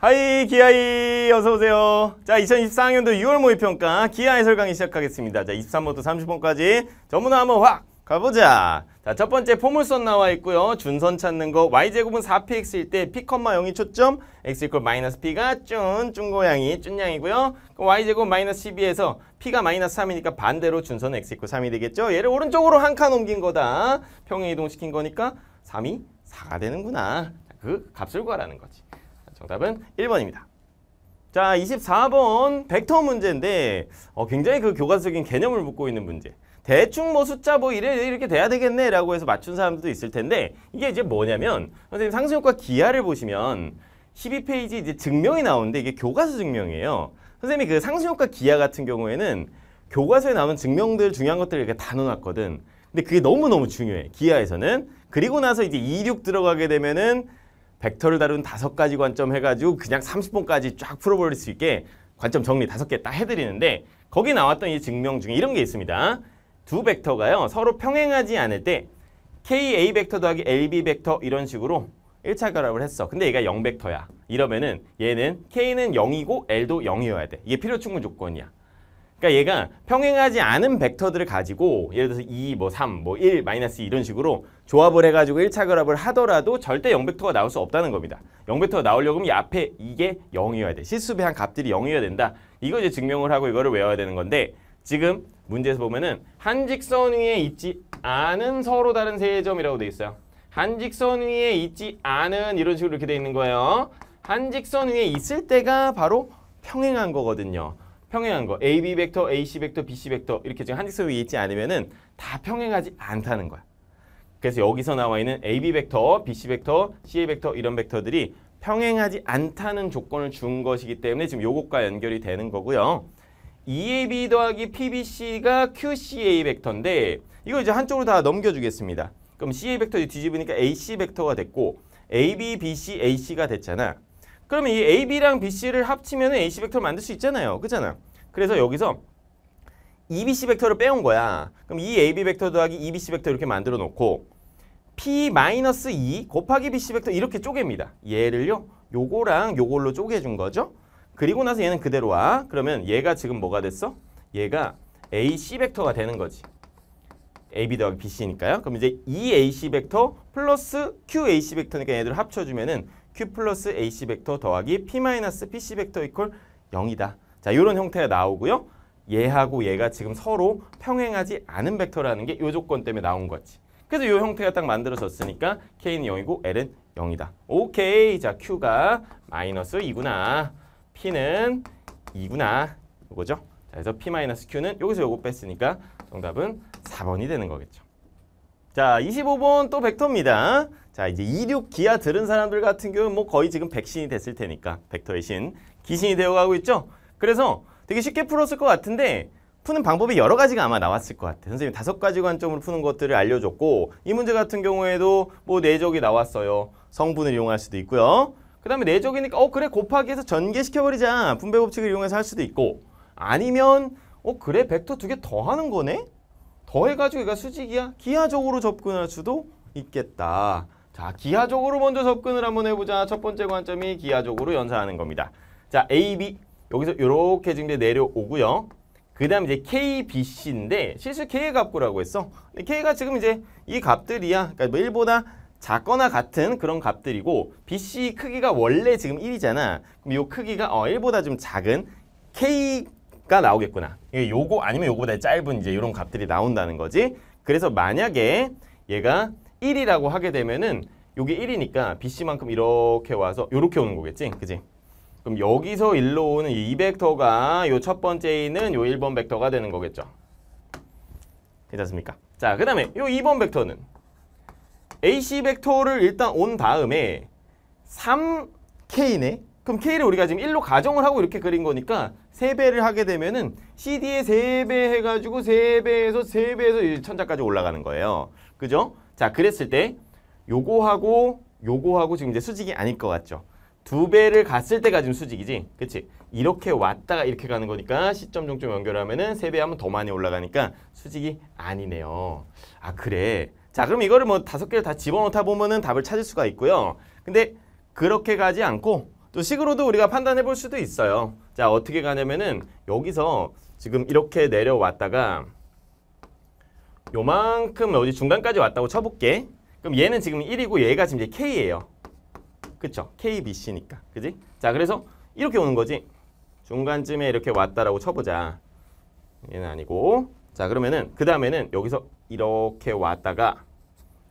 Hi 기하이 어서 오세요. 자, 2024학년도 6월 모의평가 기하 해설 강의 시작하겠습니다. 자, 23번부터 30번까지 전부 다 한번 확 가보자. 자, 첫 번째 포물선 나와 있고요. 준선 찾는 거 y제곱은 4px일 때 p, 0이 초점, x equal 마이너스 p가 준, 준고양이, 준양이고요. 그럼 y제곱 마이너스 12에서 p가 마이너스 3이니까 반대로 준선 x equal 3이 되겠죠. 얘를 오른쪽으로 한 칸 옮긴 거다. 평행 이동시킨 거니까 3이 4가 되는구나. 그 값을 구하라는 거지. 정답은 1번입니다. 자, 24번 벡터 문제인데 어, 굉장히 그 교과서적인 개념을 묻고 있는 문제. 대충 뭐 숫자 뭐 이래 이렇게 돼야 되겠네 라고 해서 맞춘 사람들도 있을 텐데 이게 이제 뭐냐면 선생님 상승효과 기하를 보시면 12페이지 이제 증명이 나오는데 이게 교과서 증명이에요. 선생님이 그 상승효과 기하 같은 경우에는 교과서에 나오는 증명들 중요한 것들을 이렇게 다 넣어놨거든. 근데 그게 너무너무 중요해. 기하에서는. 그리고 나서 이제 2, 6 들어가게 되면은 벡터를 다룬 다섯 가지 관점 해가지고 그냥 30분까지 쫙 풀어버릴 수 있게 관점 정리 다섯 개 딱 해드리는데 거기 나왔던 이 증명 중에 이런 게 있습니다. 두 벡터가요 서로 평행하지 않을 때 KA 벡터 더하기 LB 벡터 이런 식으로 1차 결합을 했어. 근데 얘가 0벡터야. 이러면은 얘는 K는 0이고 L도 0이어야 돼. 이게 필요 충분 조건이야. 그러니까 얘가 평행하지 않은 벡터들을 가지고 예를 들어서 2, 뭐 3, 뭐 1, 마이너스 이런 식으로 조합을 해가지고 1차 결합을 하더라도 절대 0벡터가 나올 수 없다는 겁니다. 0벡터가 나오려면 이 앞에 이게 0이어야 돼. 실수배 한 값들이 0이어야 된다. 이거 이제 증명을 하고 이거를 외워야 되는 건데 지금 문제에서 보면은 한 직선 위에 있지 않은 서로 다른 세 점이라고 돼 있어요. 한 직선 위에 있지 않은 이런 식으로 이렇게 돼 있는 거예요. 한 직선 위에 있을 때가 바로 평행한 거거든요. 평행한 거 AB 벡터, AC 벡터, BC 벡터 이렇게 지금 한직선 위에 있지 않으면은 다 평행하지 않다는 거야. 그래서 여기서 나와 있는 AB 벡터, BC 벡터, CA 벡터 이런 벡터들이 평행하지 않다는 조건을 준 것이기 때문에 지금 요것과 연결이 되는 거고요. EAB 더하기 PBC가 QCA 벡터인데 이거 이제 한쪽으로 다 넘겨주겠습니다. 그럼 CA 벡터 뒤집으니까 AC 벡터가 됐고 AB, BC, AC가 됐잖아. 그러면 이 AB랑 BC를 합치면 AC 벡터를 만들 수 있잖아요. 그잖아. 그래서 여기서 EBC 벡터를 빼온 거야. 그럼 이 AB 벡터 더하기 EBC 벡터 이렇게 만들어 놓고 P-2 곱하기 BC 벡터 이렇게 쪼갭니다. 얘를요. 요거랑 요걸로 쪼개준 거죠. 그리고 나서 얘는 그대로 와. 그러면 얘가 지금 뭐가 됐어? 얘가 AC 벡터가 되는 거지. AB 더하기 BC니까요. 그럼 이제 EAC 벡터 플러스 QAC 벡터니까 얘들 합쳐주면은 Q 플러스 AC 벡터 더하기 P 마이너스 PC 벡터 이퀄 0이다. 자, 이런 형태가 나오고요. 얘하고 얘가 지금 서로 평행하지 않은 벡터라는 게 이 조건 때문에 나온 거지. 그래서 이 형태가 딱 만들어졌으니까 K는 0이고 L은 0이다. 오케이. 자, Q가 마이너스 2구나. P는 2구나. 이거죠. 자, 그래서 P 마이너스 Q는 여기서 요거 뺐으니까 정답은 4번이 되는 거겠죠. 자, 25번 또 벡터입니다. 자, 이제 26 기아 들은 사람들 같은 경우는 뭐 거의 지금 백신이 됐을 테니까 벡터의 신 기신이 되어가고 있죠. 그래서 되게 쉽게 풀었을 것 같은데 푸는 방법이 여러 가지가 아마 나왔을 것 같아요. 선생님 다섯 가지 관점으로 푸는 것들을 알려줬고 이 문제 같은 경우에도 뭐 내적이 나왔어요. 성분을 이용할 수도 있고요. 그 다음에 내적이니까 어 그래 곱하기 해서 전개시켜버리자. 분배 법칙을 이용해서 할 수도 있고 아니면 어 그래 벡터 두 개 더 하는 거네? 더해가지고 얘가 수직이야? 기하적으로 접근할 수도 있겠다. 자, 기하적으로 먼저 접근을 한번 해보자. 첫 번째 관점이 기하적으로 연산하는 겁니다. 자, A, B 여기서 이렇게 지금 내려오고요. 그 다음 이제 K, B, C인데 실수 K의 값구라고 했어. K가 지금 이제 이 값들이야. 그러니까 뭐 1보다 작거나 같은 그런 값들이고 BC 크기가 원래 지금 1이잖아. 그럼 이 크기가 어 1보다 좀 작은 K가 나오겠구나. 요거 아니면 요거보다 짧은 이제 이런 값들이 나온다는 거지. 그래서 만약에 얘가 1이라고 하게 되면은 요게 1이니까 BC만큼 이렇게 와서 요렇게 오는 거겠지. 그지? 그럼 여기서 일로 오는 이 벡터가 요 첫 번째 있는 요 1번 벡터가 되는 거겠죠. 괜찮습니까? 자, 그 다음에 요 2번 벡터는 AC 벡터를 일단 온 다음에 3K네? 그럼 K를 우리가 지금 1로 가정을 하고 이렇게 그린 거니까 3배를 하게 되면은 CD에 3배 해가지고 3배에서 3배에서 천자까지 올라가는 거예요. 그죠? 자, 그랬을 때 요거하고 요거하고 지금 이제 수직이 아닐 것 같죠? 두 배를 갔을 때가 지금 수직이지. 그치? 이렇게 왔다가 이렇게 가는 거니까 시점 종점 연결하면은 세 배 하면 더 많이 올라가니까 수직이 아니네요. 아, 그래. 자, 그럼 이거를 뭐 다섯 개를 다 집어넣다 보면은 답을 찾을 수가 있고요. 근데 그렇게 가지 않고 또 식으로도 우리가 판단해 볼 수도 있어요. 자, 어떻게 가냐면은 여기서 지금 이렇게 내려왔다가 요만큼 어디 중간까지 왔다고 쳐볼게. 그럼 얘는 지금 1이고 얘가 지금 이제 K예요. 그쵸? KBC니까. 그지? 자, 그래서 이렇게 오는 거지. 중간쯤에 이렇게 왔다라고 쳐보자. 얘는 아니고. 자, 그러면은 그 다음에는 여기서 이렇게 왔다가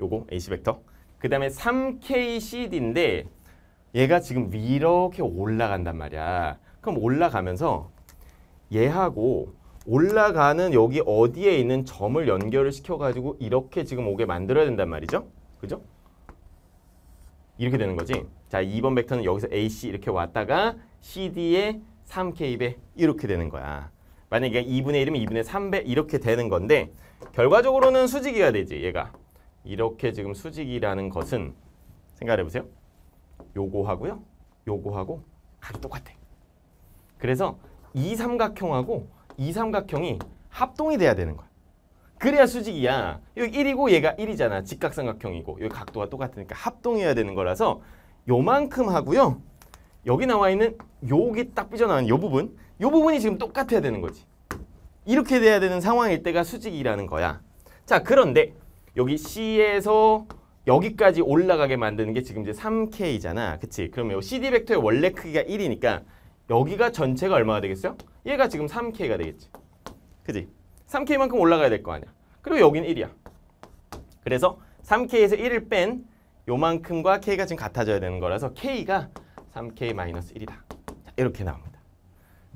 요거 AC 벡터. 그 다음에 3KCD인데 얘가 지금 이렇게 올라간단 말이야. 그럼 올라가면서 얘하고 올라가는 여기 어디에 있는 점을 연결을 시켜가지고 이렇게 지금 오게 만들어야 된단 말이죠. 그죠? 이렇게 되는 거지. 자, 2번 벡터는 여기서 AC 이렇게 왔다가 CD에 3K배 이렇게 되는 거야. 만약에 2분의 1이면 2분의 3배 이렇게 되는 건데 결과적으로는 수직이가 되지, 얘가. 이렇게 지금 수직이라는 것은 생각해 보세요. 요거하고요. 요거하고 각이 똑같아. 그래서 이 삼각형하고 이 삼각형이 합동이 돼야 되는 거야. 그래야 수직이야. 여기 1이고 얘가 1이잖아. 직각삼각형이고 여기 각도가 똑같으니까 합동해야 되는 거라서 요만큼 하고요. 여기 나와 있는 여기 딱 삐져나온 요 부분 요 부분이 지금 똑같아야 되는 거지. 이렇게 돼야 되는 상황일 때가 수직이라는 거야. 자 그런데 여기 C에서 여기까지 올라가게 만드는 게 지금 이제 3K잖아. 그치? 그러면 요 CD 벡터의 원래 크기가 1이니까 여기가 전체가 얼마가 되겠어요? 얘가 지금 3K가 되겠지. 그지? 3K만큼 올라가야 될 거 아니야. 그리고 여기는 1이야. 그래서 3K에서 1을 뺀 요만큼과 K가 지금 같아져야 되는 거라서 K가 3K-1이다. 자, 이렇게 나옵니다.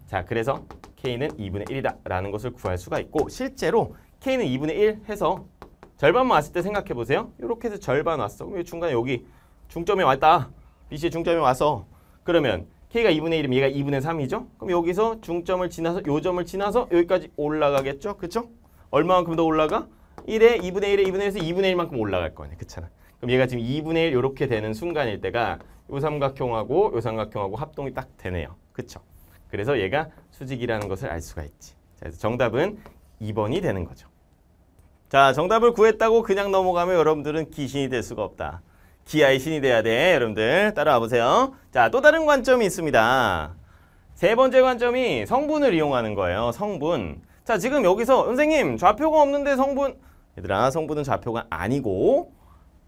자, 그래서 K는 2분의 1이다 라는 것을 구할 수가 있고 실제로 K는 2분의 1 해서 절반만 왔을 때 생각해 보세요. 이렇게 해서 절반 왔어. 그럼 중간에 여기 중점에 왔다. BC의 중점에 와서 그러면 K가 2분의 1이면 얘가 2분의 3이죠? 그럼 여기서 중점을 지나서 요 점을 지나서 여기까지 올라가겠죠? 그쵸? 얼마만큼 더 올라가? 1에 2분의 1에 2분의 1에서 2분의 1만큼 올라갈 거네. 그렇잖아. 그럼 얘가 지금 2분의 1 이렇게 되는 순간일 때가 요 삼각형하고 요 삼각형하고 합동이 딱 되네요. 그쵸? 그래서 얘가 수직이라는 것을 알 수가 있지. 자, 그래서 정답은 2번이 되는 거죠. 자, 정답을 구했다고 그냥 넘어가면 여러분들은 귀신이 될 수가 없다. 기아의 신이 돼야 돼. 여러분들 따라와 보세요. 자, 또 다른 관점이 있습니다. 세 번째 관점이 성분을 이용하는 거예요. 성분. 자, 지금 여기서 선생님 좌표가 없는데 성분 얘들아, 성분은 좌표가 아니고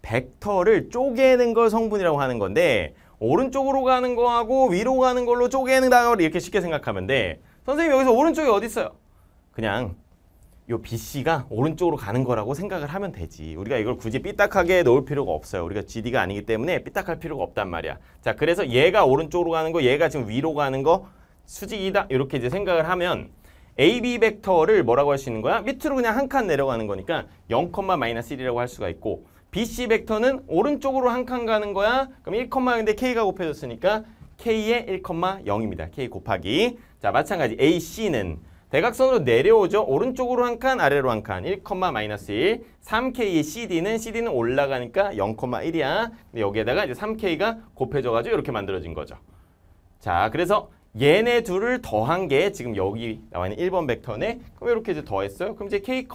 벡터를 쪼개는 걸 성분이라고 하는 건데 오른쪽으로 가는 거하고 위로 가는 걸로 쪼개는 다 이렇게 쉽게 생각하면 돼. 선생님 여기서 오른쪽이 어디 있어요? 그냥 요 BC가 오른쪽으로 가는 거라고 생각을 하면 되지. 우리가 이걸 굳이 삐딱하게 놓을 필요가 없어요. 우리가 GD가 아니기 때문에 삐딱할 필요가 없단 말이야. 자, 그래서 얘가 오른쪽으로 가는 거, 얘가 지금 위로 가는 거 수직이다. 이렇게 이제 생각을 하면 AB 벡터를 뭐라고 할 수 있는 거야? 밑으로 그냥 한 칸 내려가는 거니까 0,-1이라고 할 수가 있고 BC 벡터는 오른쪽으로 한 칸 가는 거야. 그럼 1, 근데 K가 곱해졌으니까 K의 1,0입니다. K 곱하기. 자, 마찬가지 AC는 대각선으로 내려오죠. 오른쪽으로 한 칸, 아래로 한 칸. 1, 1. 3K의 CD는 CD는 올라가니까 0,1이야. 근데 여기에다가 이제 3K가 곱해져 가지고 이렇게 만들어진 거죠. 자, 그래서 얘네 둘을 더한 게 지금 여기 나와 있는 1번 벡터네. 그럼 이렇게 이제 더했어요. 그럼 이제 K,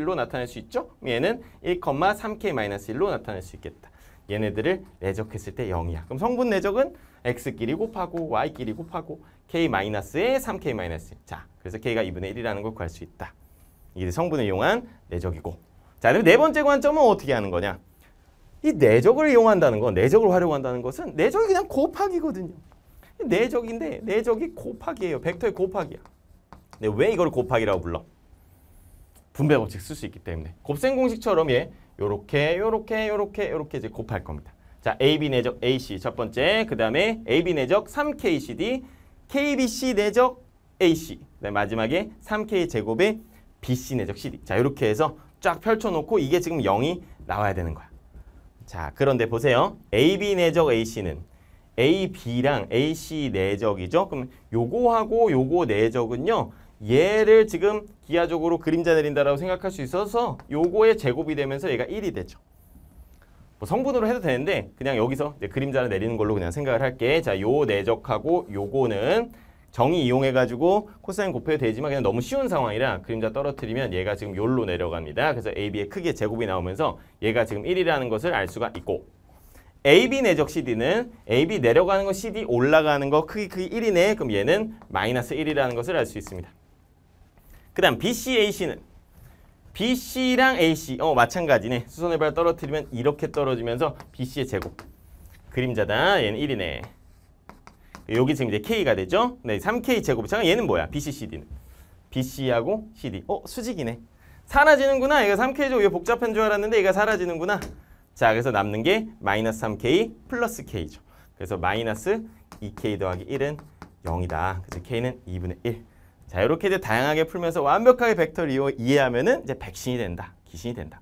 1로 나타낼 수 있죠? 얘는 1, 3K-1로 나타낼 수 있겠다. 얘네들을 내적했을 때 0이야. 그럼 성분 내적은 x끼리 곱하고 y끼리 곱하고 k-에 3k-1. 자, 그래서 k가 2분의 1이라는 걸 구할 수 있다. 이게 성분을 이용한 내적이고. 자, 그럼 네 번째 관점은 어떻게 하는 거냐? 이 내적을 이용한다는 건, 내적을 활용한다는 것은 내적이 그냥 곱하기거든요. 내적인데 내적이 곱하기예요. 벡터의 곱하기야. 근데 왜 이걸 곱하기라고 불러? 분배 법칙 쓸 수 있기 때문에. 곱셈 공식처럼 얘 요렇게 요렇게 요렇게 요렇게 이제 곱할 겁니다. 자, AB 내적 AC 첫 번째, 그 다음에 AB 내적 3KCD, KBC 내적 AC, 그다음에 마지막에 3K 제곱의 BC 내적 CD. 자, 이렇게 해서 쫙 펼쳐놓고 이게 지금 0이 나와야 되는 거야. 자, 그런데 보세요. AB 내적 AC는 AB랑 AC 내적이죠. 그럼 요거하고 요거 내적은요. 얘를 지금 기하적으로 그림자 내린다라고 생각할 수 있어서 요거의 제곱이 되면서 얘가 1이 되죠. 뭐 성분으로 해도 되는데 그냥 여기서 그림자를 내리는 걸로 그냥 생각을 할게. 자, 요 내적하고 요거는 정의 이용해가지고 코사인 곱해도 되지만 그냥 너무 쉬운 상황이라 그림자 떨어뜨리면 얘가 지금 요로 내려갑니다. 그래서 AB의 크기의 제곱이 나오면서 얘가 지금 1이라는 것을 알 수가 있고 AB 내적 CD는 AB 내려가는 거 CD 올라가는 거 크기 크기 1이네. 그럼 얘는 마이너스 1이라는 것을 알 수 있습니다. 그 다음 BC, AC는 BC랑 AC 어 마찬가지네. 수선의 발 떨어뜨리면 이렇게 떨어지면서 BC의 제곱 그림자다. 얘는 1이네. 여기 지금 이제 K가 되죠? 네, 3K 제곱. 잠깐 얘는 뭐야? BC, CD는. BC하고 CD. 어, 수직이네. 사라지는구나. 얘가 3K죠. 이거 복잡한 줄 알았는데 얘가 사라지는구나. 자, 그래서 남는 게 마이너스 3K 플러스 K죠. 그래서 마이너스 2K 더하기 1은 0이다. 그래서 K는 2분의 1. 자, 이렇게 이제 다양하게 풀면서 완벽하게 벡터를 이해하면은 이제 백신이 된다. 기신이 된다.